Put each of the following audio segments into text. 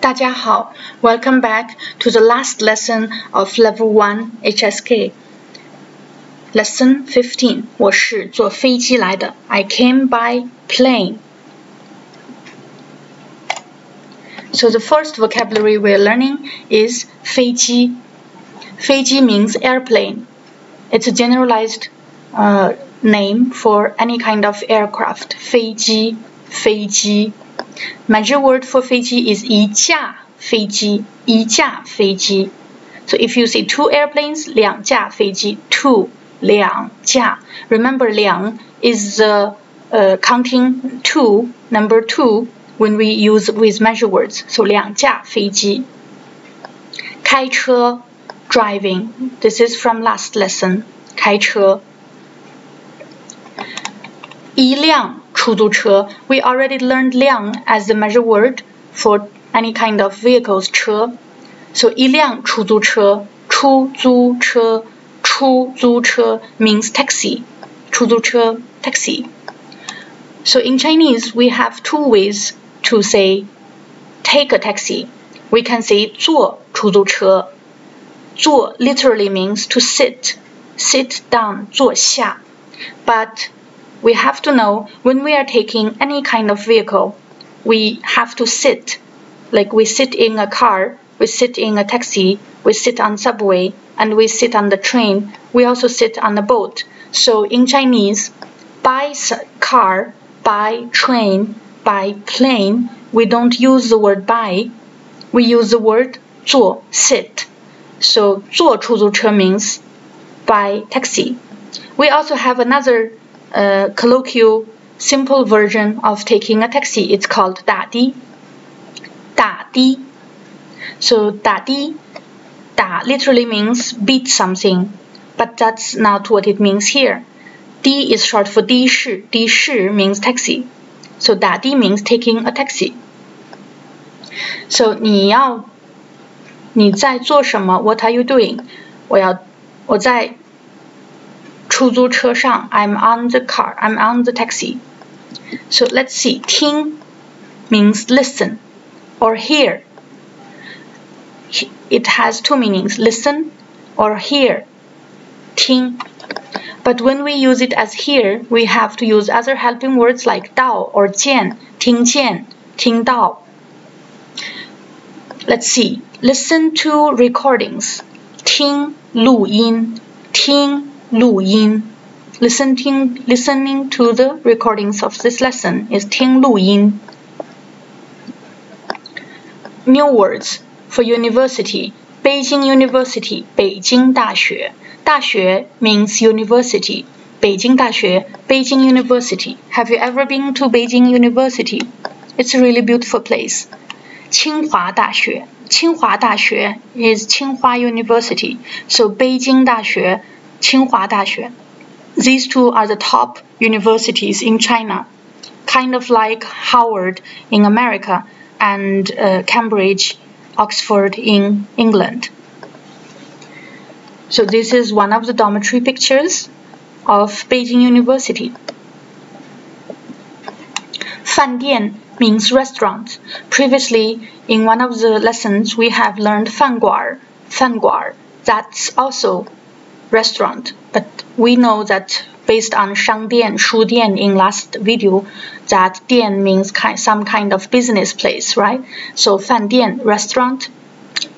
大家好，Welcome back to the last lesson of Level One HSK. Lesson fifteen. 我是坐飞机来的。I came by plane. So the first vocabulary we're learning is 飞机。飞机 means airplane. It's a generalized uh, name for any kind of aircraft. 飞机，飞机。 Measure word for 飞机 is 一架飞机，一架飞机。So if you say two airplanes, 两架飞机，two 两架。Remember 两 is the uh, counting two number two when we use with measure words. So 两架飞机。开车 driving. This is from last lesson. 开车。一辆 出租车. We already learned 辆 as the measure word for any kind of vehicles 车. So 一辆出租车,出租车,出租车 means taxi. 出租车 taxi. So in Chinese we have two ways to say take a taxi. We can say 坐出租车.坐 literally means to sit, sit down, 坐下. But we have to know when we are taking any kind of vehicle, we have to sit. Like we sit in a car, we sit in a taxi, we sit on subway, and we sit on the train. We also sit on a boat. So in Chinese, by car, by train, by plane, we don't use the word by. We use the word 坐 sit. So 坐出租车 means by taxi. We also have another uh, colloquial simple version of taking a taxi. It's called 打的.打的. So 打的,打 literally means beat something, but that's not what it means here. 的 is short for 的士,的士 means taxi. So 打的 means taking a taxi. So 你要你在做什么？What are you doing？我要我在 出租车上，I'm on the car. I'm on the taxi. So let's see. 听 means listen or hear. It has two meanings: listen or hear. 听. But when we use it as hear, we have to use other helping words like 到 or 见,听见,听到. Let's see. Listen to recordings. 听录音,听 录音. Listening, listening to the recordings of this lesson is 听录音. New words for university. Beijing University, 北京大学.大学 means university. 北京大学, Beijing University. Have you ever been to Beijing University? It's a really beautiful place. 清华大学，清华大学 is 清华 University. So 北京大学。 Tsinghua These two are the top universities in China, kind of like Harvard in America and uh, Cambridge, Oxford in England. So this is one of the dormitory pictures of Beijing University. Fandian means restaurant. Previously, in one of the lessons, we have learned Fan Guar, That's also restaurant. But we know that based on 商店,书店 in last video, that 店 means kind, some kind of business place, right? So 饭店 restaurant.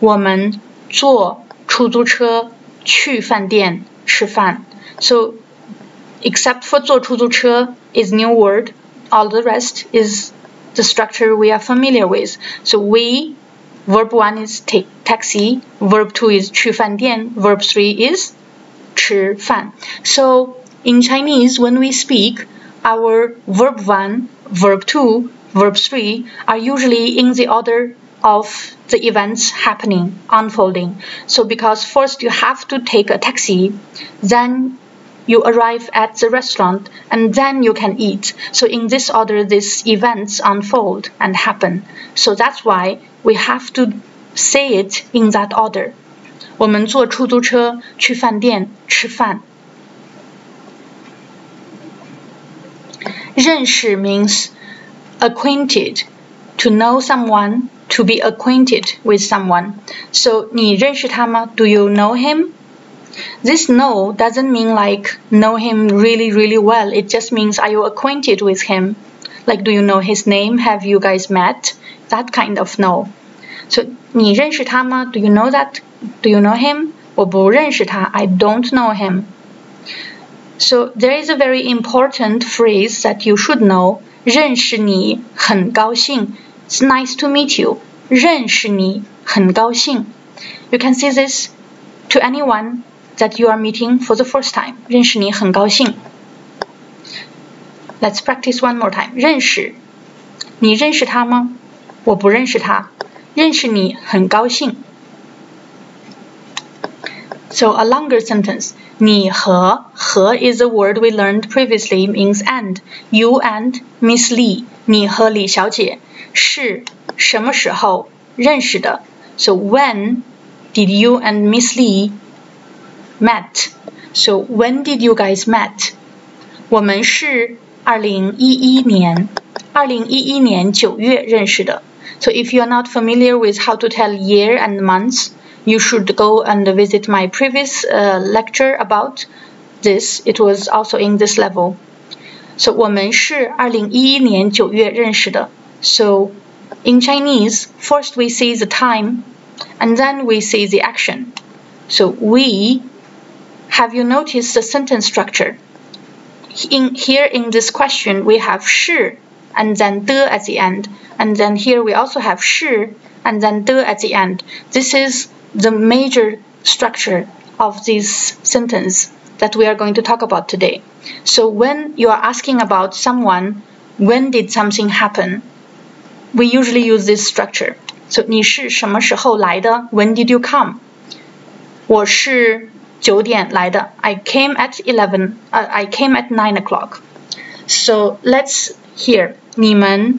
我们坐出租车去饭店吃饭. So except for 坐出租车 is new word. All the rest is the structure we are familiar with. So we verb 1 is take taxi, verb 2 is 去饭店, verb 3 is 吃饭. So in Chinese, when we speak, our verb one, verb two, verb three are usually in the order of the events happening, unfolding. So because first you have to take a taxi, then you arrive at the restaurant and then you can eat. So in this order, these events unfold and happen. So that's why we have to say it in that order. 我们坐出租车去饭店吃饭。认识 means acquainted, to know someone, to be acquainted with someone. So 你认识他吗？Do you know him? This know doesn't mean like know him really really well. It just means are you acquainted with him? Like do you know his name? Have you guys met? That kind of know. So 你认识他吗？Do you know that? Do you know him? 我不认识他。I don't know him. So there is a very important phrase that you should know. 认识你很高兴。It's nice to meet you. 认识你很高兴。You can say this to anyone that you are meeting for the first time. 认识你很高兴。Let's practice one more time. 认识，你认识他吗？我不认识他。 认识你很高兴。So a longer sentence. 你和和 is a word we learned previously means and. You and Miss Lee. 你和李小姐是什么时候认识的？So when did you and Miss Lee met? So when did you guys met? 我们是二零一一年，二零一一年九月认识的。 So if you are not familiar with how to tell year and months, you should go and visit my previous uh, lecture about this. It was also in this level. So 我们是二零一一年九月认识的。So in Chinese, first we say the time, and then we say the action. So we. Have you noticed the sentence structure? In here in this question, we have 是 and then de at the end, and then here we also have 是 and then de at the end. This is the major structure of this sentence that we are going to talk about today. So when you are asking about someone, when did something happen? We usually use this structure. So 你是什么时候来的？When did you come? 我是九点来的。I came at eleven. Uh, I came at nine o'clock. So let's hear. 你们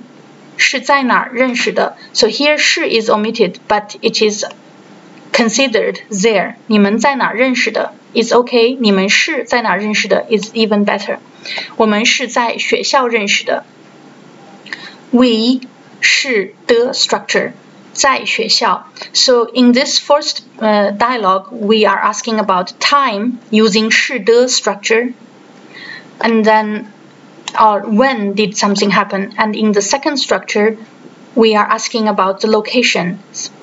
是在哪儿认识的？So here 是 is omitted, but it is considered there. 你们在哪儿认识的？Is okay. 你们是在哪儿认识的？Is even better. 我们是在学校认识的。We 是 the structure. 在学校. So in this first uh, dialogue, we are asking about time using 是的 structure, and then or when did something happen. And in the second structure, we are asking about the location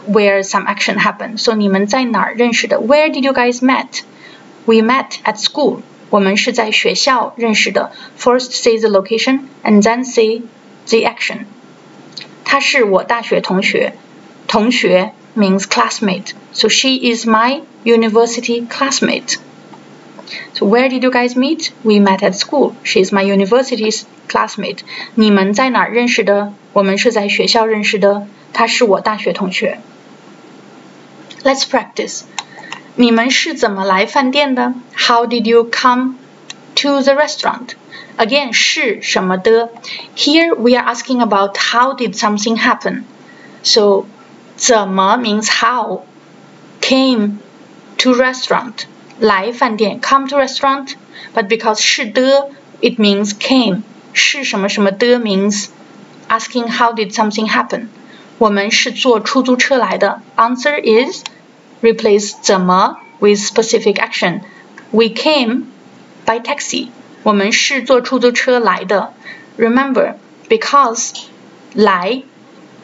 where some action happened. So 你们在哪儿认识的? Where did you guys met? We met at school. 我们是在学校认识的. First say the location and then say the action. 他是我大学同学。同学 means classmate. So she is my university classmate. So where did you guys meet? We met at school. She is my university's classmate. 你们在哪儿认识的？我们是在学校认识的。她是我大学同学。Let's practice. 你们是怎么来饭店的？How did you come to the restaurant? Again, 是什么的？Here we are asking about how did something happen. So 怎么 means how. Came to restaurant. 来饭店 come to restaurant. But because 是的 it means came. 是什么什么的 means asking how did something happen. 我们是坐出租车来的。Answer is replace 怎么 with specific action. We came by taxi. 我们是坐出租车来的。Remember, because 来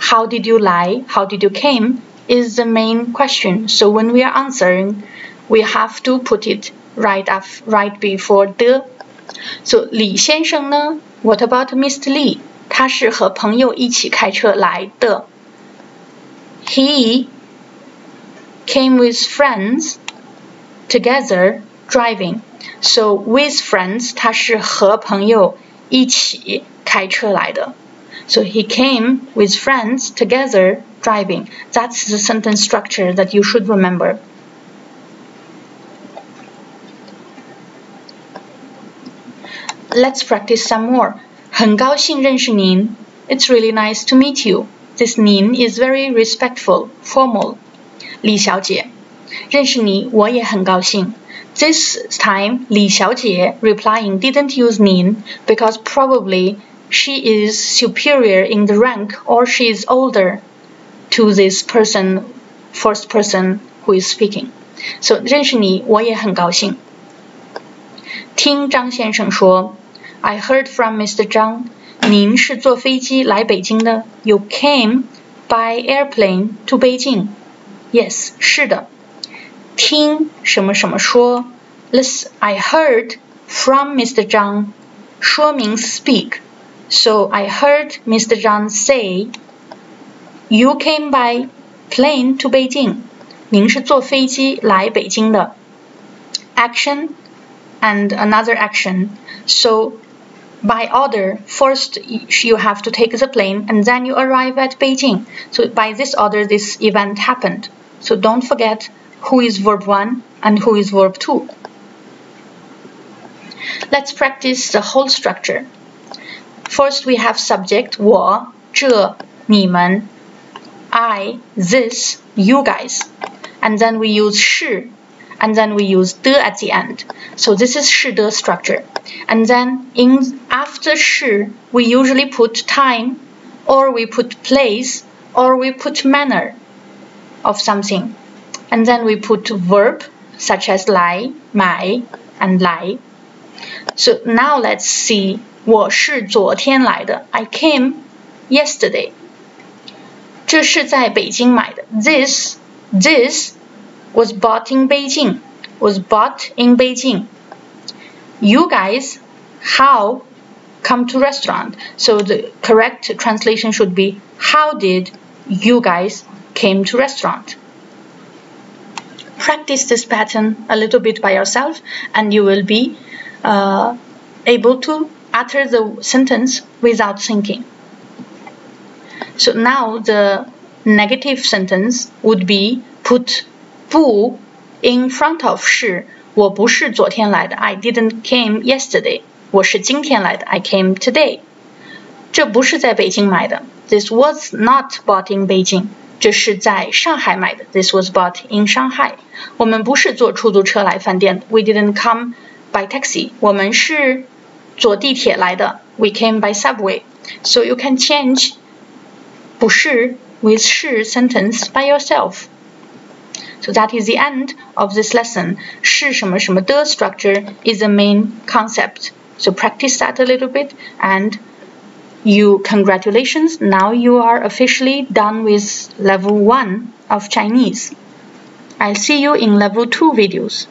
how did you lie, how did you came, is the main question. So when we are answering, we have to put it right af right before the. So 李先生呢？What about Mr. Lee？他是和朋友一起开车来的。He came with friends together driving. So with friends，他是和朋友一起开车来的。so he came with friends together driving. That's the sentence structure that you should remember. Let's practice some more. 很高兴认识您. It's really nice to meet you. This 您 is very respectful, formal. 李小姐，认识你我也很高兴。This time, 李小姐 replying didn't use 您 because probably she is superior in the rank or she is older to this person, first person who is speaking. So 认识你，我也很高兴。听张先生说 ，I heard from Mr. 张，您是坐飞机来北京的？You came by airplane to Beijing. Yes，是的。听什么什么说，Listen, I heard from Mr. 张，说明 speak. So I heard Mr. Zhang say, "You came by plane to Beijing." 您是坐飞机来北京的。Action and another action. So by order, first you have to take the plane and then you arrive at Beijing. So by this order, this event happened. So don't forget who is verb 1 and who is verb 2. Let's practice the whole structure. First we have subject 我这你们 I this you guys and then we use 是 and then we use 的 at the end. So this is 是的 structure. And then in after 是 we usually put time or we put place or we put manner of something. And then we put verb such as 来买 and 来 so now let's see. 我是昨天来的。I came yesterday. 这是在北京买的。This this was bought in Beijing. Was bought in Beijing. You guys how come to restaurant? So the correct translation should be how did you guys came to restaurant? Practice this pattern a little bit by yourself and you will be uh, able to utter the sentence without thinking. So now the negative sentence would be put 不 in front of 是我不是昨天来的 I didn't came yesterday 我是今天来的 I came today 这不是在北京买的 This was not bought in Beijing 这是在上海买的 This was bought in Shanghai 我们不是坐出租车来饭店 We didn't come by taxi. 我们是坐地铁来的。We came by subway. So you can change 不是 with 是 sentence by yourself. So that is the end of this lesson. 是什么什么的 structure is the main concept. So practice that a little bit and you congratulations now you are officially done with level 1 of Chinese. I'll see you in level 2 videos.